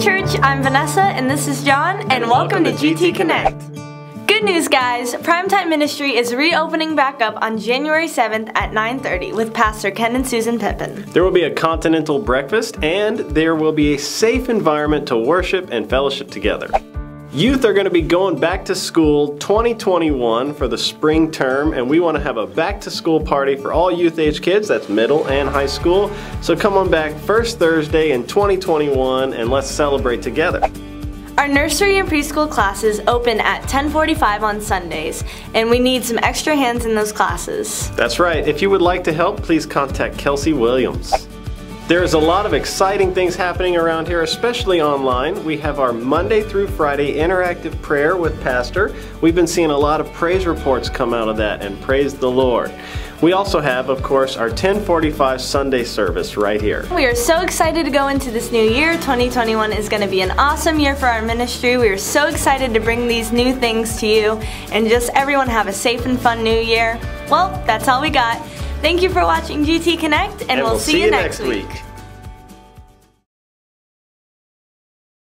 Church. I'm Vanessa and this is John and, And welcome, welcome to GT GT Connect. Good news guys, Primetime Ministry is reopening back up on January 7th at 9:30 with Pastor Ken and Susan Pippin. There will be a continental breakfast and there will be a safe environment to worship and fellowship together. Youth are going to be going back to school 2021 for the spring term, and we want to have a back to school party for all youth age kids, that's middle and high school. So come on back first Thursday in 2021 and let's celebrate together. Our nursery and preschool classes open at 10:45 on Sundays, and we need some extra hands in those classes. That's right. If you would like to help, please contact Kelsey Williams. There's a lot of exciting things happening around here, especially online. We have our Monday through Friday interactive prayer with Pastor. We've been seeing a lot of praise reports come out of that, and praise the Lord. We also have, of course, our 1045 Sunday service right here. We are so excited to go into this new year. 2021 is going to be an awesome year for our ministry. We are so excited to bring these new things to you and just everyone have a safe and fun new year. Well, that's all we got. Thank you for watching GT Connect and, we'll, see, you next week.